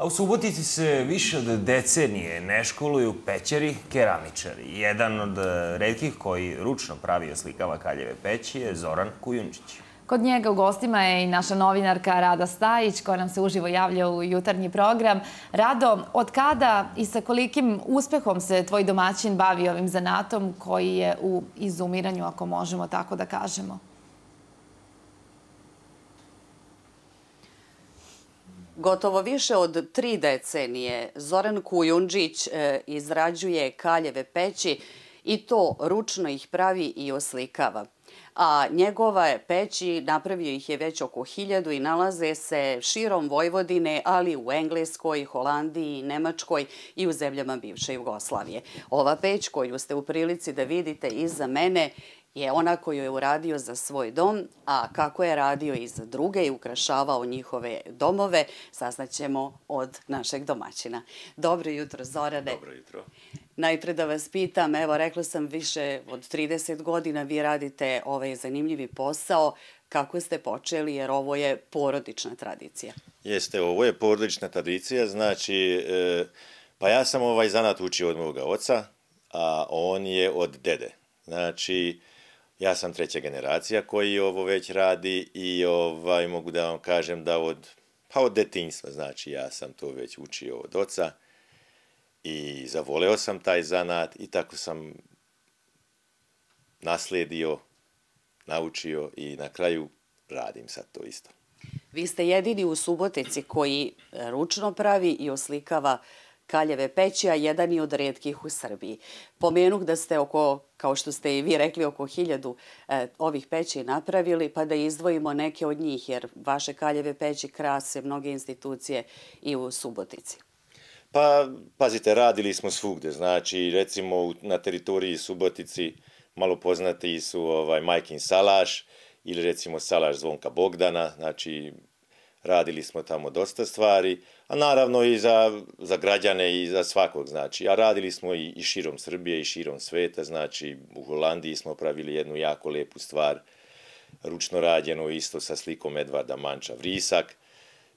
A u Subotici se više od decenije ne školuju pećeri, keramičari. Jedan od e, redkih koji ručno pravi i oslikava kaljeve peći je Zoran Kujunčić. Kod njega u gostima je i naša novinarka Rada Stajić, koja nam se uživo javlja u jutarnji program. Rado, od kada i sa kolikim uspehom se tvoj domaćin bavi ovim zanatom koji je u izumiranju, ako možemo tako da kažemo? Gotovo više od tri decenije Zoran Kujundžić e, izrađuje kaljeve peći i to ručno ih pravi i oslikava. A njegova peći napravio ih je već oko hiljadu i nalaze se širom Vojvodine, ali u Engleskoj, Holandiji, Nemačkoj i u zemljama bivše Jugoslavije. Ova peć koju ste u prilici da vidite iza mene je ona koju je uradio za svoj dom, a kako je radio i za druge i ukrašavao njihove domove, saznaćemo od našeg domaćina. Dobro jutro, Zorane. Dobro jutro. Najpre da vas pitam, evo, rekla sam više od 30 godina vi radite ovaj zanimljivi posao. Kako ste počeli, jer ovo je porodična tradicija? Jeste, ovo je porodična tradicija, znači, e, pa ja sam ovaj zanat učio od moga oca, a on je od dede. Znači, Ja sam treća generacija koji ovo već radi i ovaj mogu da vam kažem da od pa od detinjstva, znači ja sam to već učio od oca i zavoleo sam taj zanat i tako sam naslijedio, naučio i na kraju radim sad to isto. Vi ste jedini u Subotici koji e, ručno pravi i oslikava kaljeve peći, a jedan je od redkih u Srbiji. Pomenuh da ste oko, kao što ste i vi rekli, oko hiljadu e, ovih peći napravili, pa da izdvojimo neke od njih, jer vaše kaljeve peći krase mnoge institucije i u Subotici. Pa, pazite, radili smo svugde, znači, recimo na teritoriji Subotici malo poznati su ovaj, Majkin Salaš ili recimo Salaš Zvonka Bogdana, znači, radili smo tamo dosta stvari, a naravno i za, za građane i za svakog, znači. A radili smo i, i širom Srbije i širom sveta, znači u Holandiji smo pravili jednu jako lepu stvar, ručno rađeno isto sa slikom Edvarda Manča Vrisak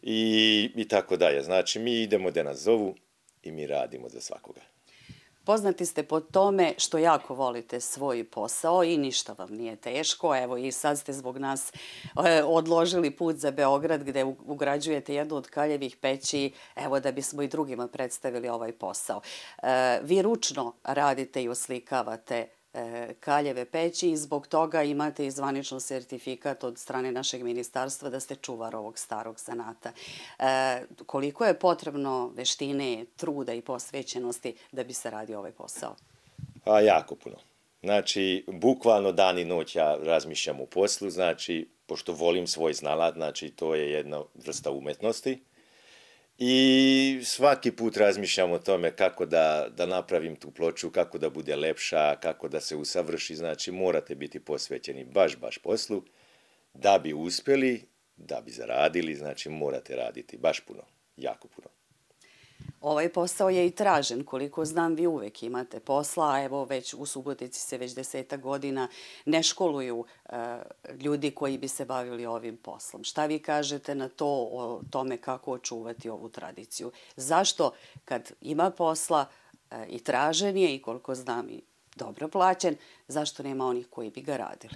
i, i tako dalje. Znači mi idemo gde nas zovu i mi radimo za svakoga. Poznati ste po tome što jako volite svoj posao i ništa vam nije teško. Evo i sad ste zbog nas e, odložili put za Beograd gde ugrađujete jednu od kaljevih peći, evo da bismo i drugima predstavili ovaj posao. E, vi ručno radite i oslikavate E, kaljeve peći i zbog toga imate i zvanično sertifikat od strane našeg ministarstva da ste čuvar ovog starog zanata. E, koliko je potrebno veštine, truda i posvećenosti da bi se radio ovaj posao? A, jako puno. Znači, bukvalno dan i noć ja razmišljam u poslu, znači, pošto volim svoj znalad, znači, to je jedna vrsta umetnosti. I svaki put razmišljam o tome kako da, da napravim tu ploču, kako da bude lepša, kako da se usavrši. Znači, morate biti posvećeni baš, baš poslu da bi uspeli, da bi zaradili. Znači, morate raditi baš puno, jako puno. Ovaj posao je i tražen, koliko znam vi uvek imate posla, evo već u Subotici se već deseta godina ne školuju e, ljudi koji bi se bavili ovim poslom. Šta vi kažete na to o tome kako očuvati ovu tradiciju? Zašto kad ima posla e, i tražen je i koliko znam i dobro plaćen, zašto nema onih koji bi ga radili?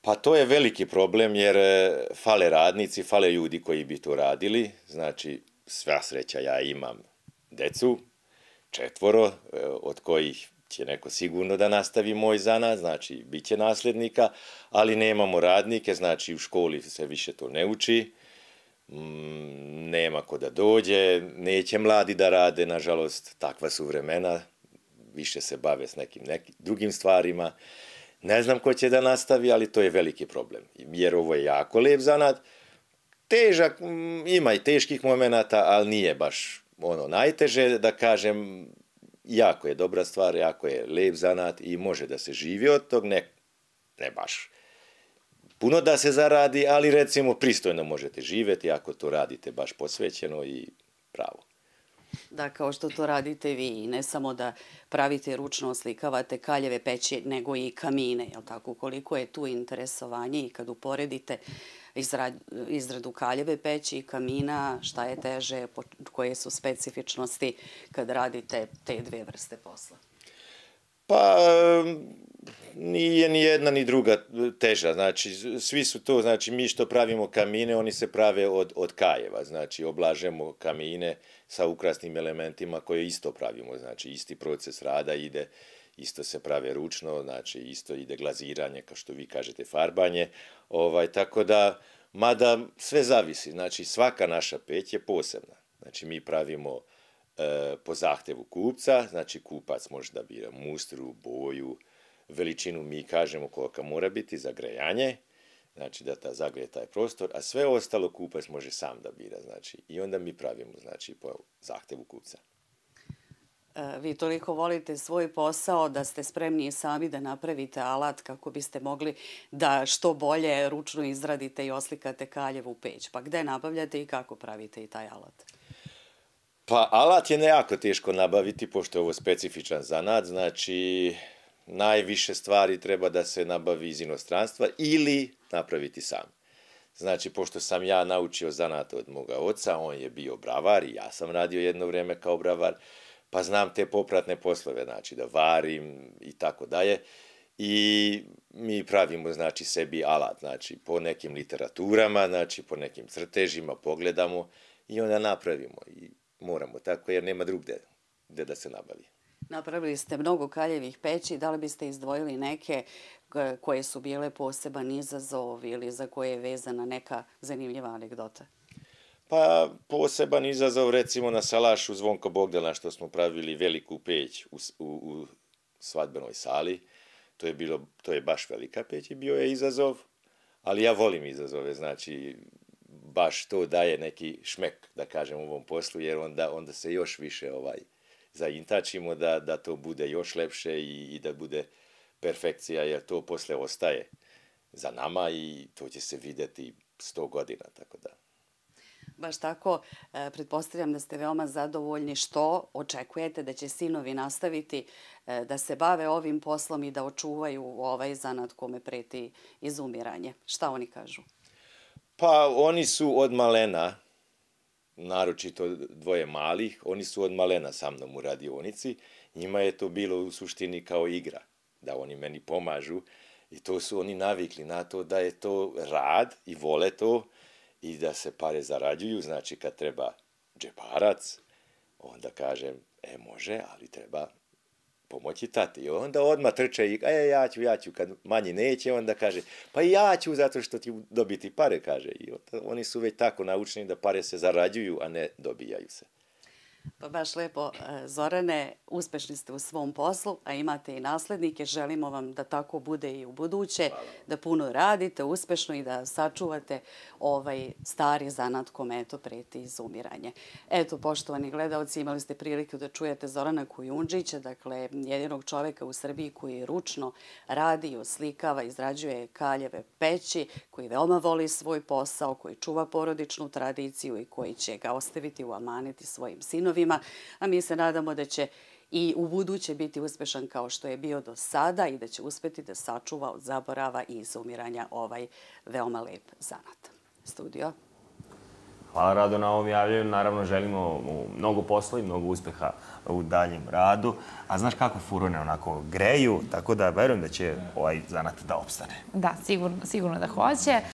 Pa to je veliki problem jer e, fale radnici, fale ljudi koji bi to radili. Znači, sva sreća ja imam decu, četvoro, e, od kojih će neko sigurno da nastavi moj zanat, znači bit će nasljednika, ali nemamo radnike, znači u školi se više to ne uči, mm, nema ko da dođe, neće mladi da rade, nažalost, takva su vremena, više se bave s nekim, nekim drugim stvarima. Ne znam ko će da nastavi, ali to je veliki problem, jer ovo je jako lep zanat, težak, ima i teških momenata, ali nije baš ono najteže, da kažem, jako je dobra stvar, jako je lep zanat i može da se živi od tog, ne, ne baš puno da se zaradi, ali recimo pristojno možete živeti ako to radite baš posvećeno i pravo. Da, kao što to radite vi, ne samo da pravite ručno oslikavate kaljeve peće, nego i kamine, jel tako? Koliko je tu interesovanje i kad uporedite izradu kaljeve peći i kamina, šta je teže, koje su specifičnosti kad radite te dve vrste posla? Pa, nije ni jedna ni druga teža. Znači, svi su to, znači, mi što pravimo kamine, oni se prave od, od kajeva. Znači, oblažemo kamine sa ukrasnim elementima koje isto pravimo. Znači, isti proces rada ide, isto se prave ručno, znači, isto ide glaziranje, kao što vi kažete, farbanje. Ovaj, tako da, mada sve zavisi. Znači, svaka naša peć je posebna. Znači, mi pravimo e, po zahtevu kupca, znači, kupac može da bira mustru, boju, veličinu mi kažemo kolika mora biti za grejanje, znači da ta zagreje taj prostor, a sve ostalo kupac može sam da bira, znači i onda mi pravimo, znači po zahtevu kupca. Vi toliko volite svoj posao da ste spremni sami da napravite alat kako biste mogli da što bolje ručno izradite i oslikate kaljevu peć. Pa gde nabavljate i kako pravite i taj alat? Pa alat je nejako teško nabaviti, pošto je ovo specifičan zanad, znači najviše stvari treba da se nabavi iz inostranstva ili napraviti sam. Znači, pošto sam ja naučio zanat od moga oca, on je bio bravar i ja sam radio jedno vreme kao bravar, pa znam te popratne poslove, znači da varim i tako dalje. I mi pravimo, znači, sebi alat, znači, po nekim literaturama, znači, po nekim crtežima pogledamo i onda napravimo. I moramo tako, jer nema drugde gde da se nabavi. Napravili ste mnogo kaljevih peći, da li biste izdvojili neke koje su bile poseban izazov ili za koje je vezana neka zanimljiva anegdota? Pa poseban izazov recimo na Salašu Zvonko Bogdana što smo pravili veliku peć u, u, u svadbenoj sali. To je, bilo, to je baš velika peć i bio je izazov, ali ja volim izazove, znači baš to daje neki šmek, da kažem, u ovom poslu, jer onda, onda se još više ovaj zaintačimo da, da to bude još lepše i, i da bude perfekcija, jer to posle ostaje za nama i to će se videti sto godina, tako da. Baš tako, e, pretpostavljam da ste veoma zadovoljni što očekujete da će sinovi nastaviti e, da se bave ovim poslom i da očuvaju ovaj zanad kome preti izumiranje. Šta oni kažu? Pa oni su od malena, naročito dvoje malih, oni su od malena sa mnom u radionici, njima je to bilo u suštini kao igra, da oni meni pomažu i to su oni navikli na to da je to rad i vole to i da se pare zarađuju, znači kad treba džeparac, onda kažem, e može, ali treba pomoći tati. I onda odma trče i, e, ja ću, ja ću, kad manji neće, onda kaže, pa ja ću zato što ti dobiti pare, kaže. I onda, oni su već tako naučeni da pare se zarađuju, a ne dobijaju se. Pa baš lepo, e, Zorane, uspešni ste u svom poslu, a imate i naslednike. Želimo vam da tako bude i u buduće, da puno radite uspešno i da sačuvate ovaj stari zanat kome eto preti izumiranje. Eto, poštovani gledalci, imali ste priliku da čujete Zorana Kujundžića, dakle, jedinog čoveka u Srbiji koji ručno radi oslikava, izrađuje kaljeve peći, koji veoma voli svoj posao, koji čuva porodičnu tradiciju i koji će ga ostaviti u amaneti svojim sinom sinovima, a mi se nadamo da će i u buduće biti uspešan kao što je bio do sada i da će uspeti da sačuva od zaborava i izumiranja ovaj veoma lep zanat. Studio. Hvala Rado na ovom javljanju. Naravno, želimo mnogo posla i mnogo uspeha u daljem radu. A znaš kako furone onako greju, tako da verujem da će ovaj zanat da opstane. Da, sigurno, sigurno da hoće.